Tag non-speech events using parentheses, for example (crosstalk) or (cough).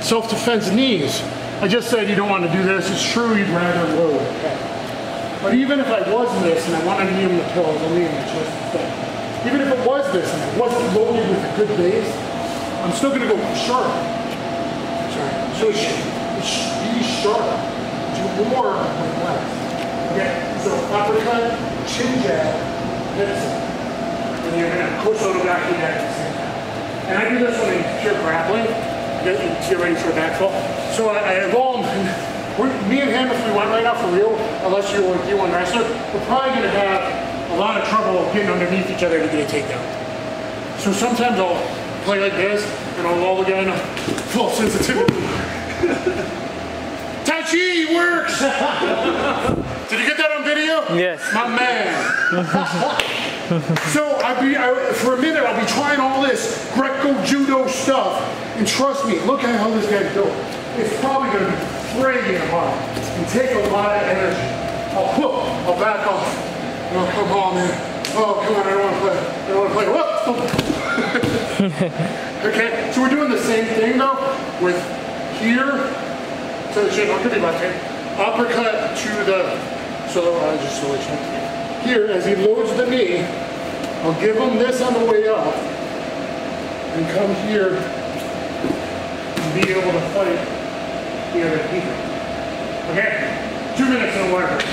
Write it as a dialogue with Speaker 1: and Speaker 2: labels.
Speaker 1: self-defense knees. I just said you don't want to do this. It's true you'd rather load. Okay. But even if I was this and I wanted to knee him the pillows, I'll knee the chest instead. Even if it was this and I wasn't loaded with a good base, I'm still going to go sharp. Sorry. So it's, it's be sharp. Do more with less. Okay. So uppercut, chin jab, hips. And you're going to push over back to that at the same time. And I do this when I'm pure grappling. Get, get ready for a backfall. So I, I. We're, me and him, if we went right now for real, unless you're a D1 wrestler, we're probably going to have a lot of trouble getting underneath each other to get a takedown. So sometimes I'll play like this, and I'll the guy into uh, full sensitivity. (laughs) tai Chi works! (laughs) Did you get that on video?
Speaker 2: Yes.
Speaker 1: My man. (laughs) so I be I, for a minute I'll be trying all this Greco judo stuff, and trust me, look at how this guy's doing. It's probably going to be friggin' hard and take a lot of energy. Oh, I'll whoop, oh, I'll back off. Oh, come on, man. Oh, come on, I don't want to play. I don't want to play. Whoop! Oh. (laughs) okay, so we're doing the same thing though with here to the chin. I'll give you my hand. Uppercut to the, so I just slowly change. Here, as he loads the knee, I'll give him this on the way up and come here and be able to fight the other people. Okay? Two minutes and whatever.